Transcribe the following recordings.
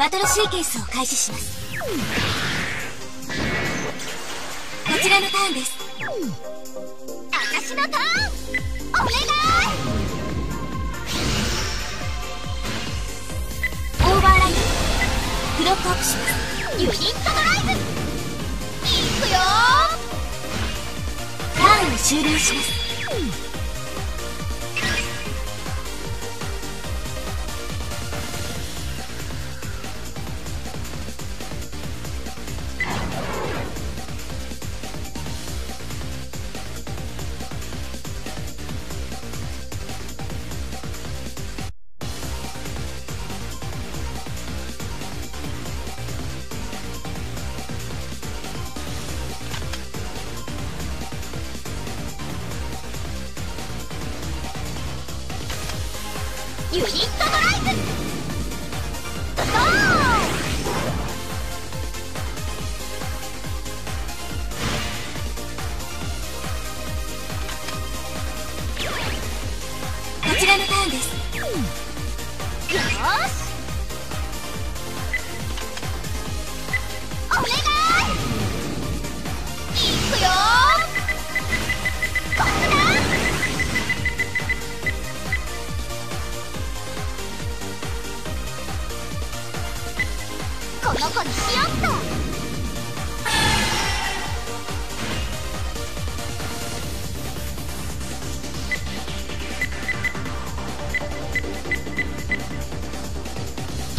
バトルシーケンスを開始します。こちらのターンです。私のターン。お願いオーバーライトブロックアップしますユニットドライブ。いくよターンを終了しますユニットドライブゴこちらのターンです。こにしよっと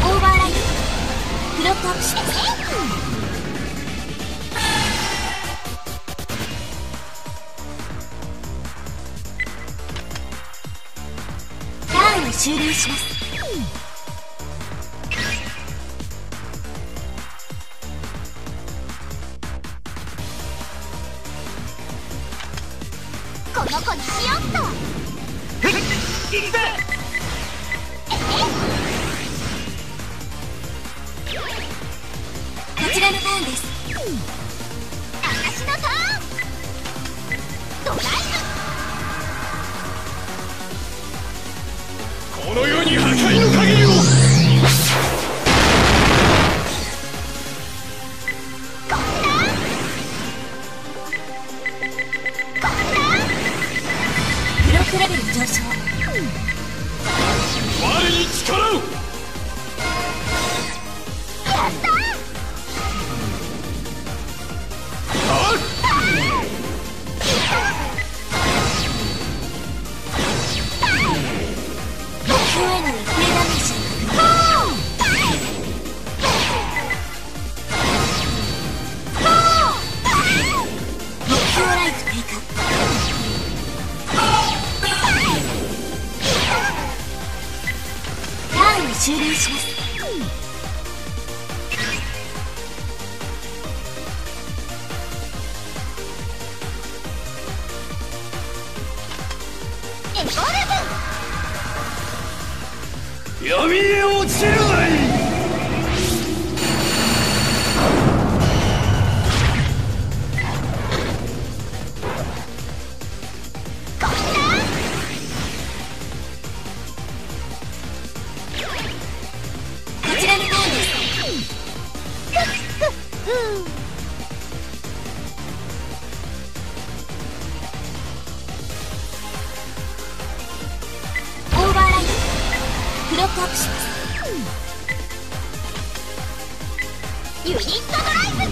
オーバーライトブロックアップしますターンを終了します。この子にしよっと。行くぜこちらのターンです上昇我に力を！終了します。エボル闇へ落ちるがいいオーバーライトブロックアップします。ユニットドライブ。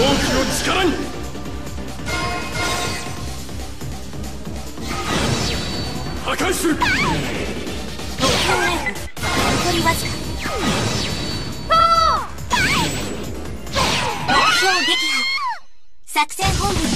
力に。破壊する。目標ライフ残りわずか目標撃破作戦本部